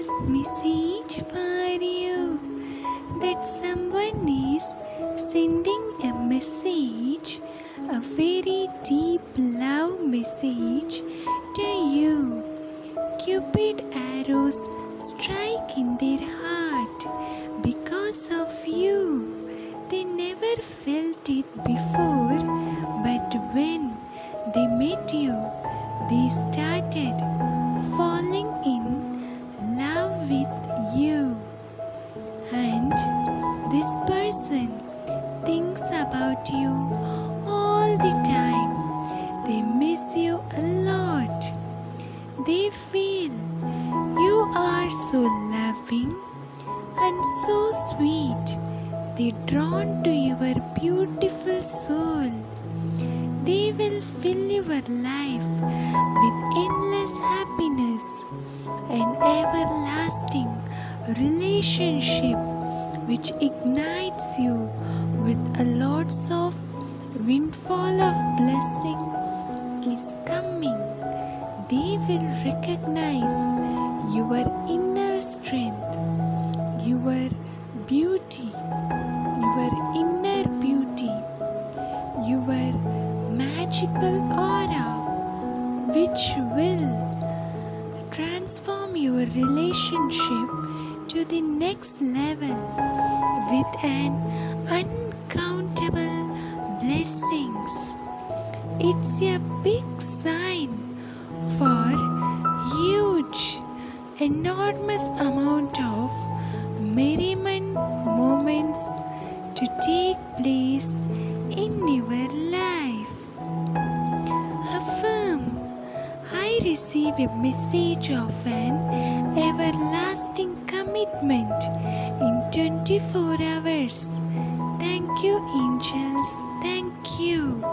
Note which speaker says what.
Speaker 1: first message for you that someone is sending a message, a very deep love message to you. Cupid arrows strike in their heart because of you. They never felt it before, but when they met you, they this person thinks about you all the time. They miss you a lot. They feel you are so loving and so sweet. They drawn to your beautiful soul. They will fill your life with endless happiness and everlasting relationship which ignites you with a lots of windfall of blessing is coming. They will recognize your inner strength, your beauty, your inner beauty, your magical aura, which will transform your relationship to the next level with an uncountable blessings. It's a big sign for huge, enormous amount of merriment moments to take place in your life. Affirm, I receive a message of an everlasting commitment 24 hours. Thank you, angels. Thank you.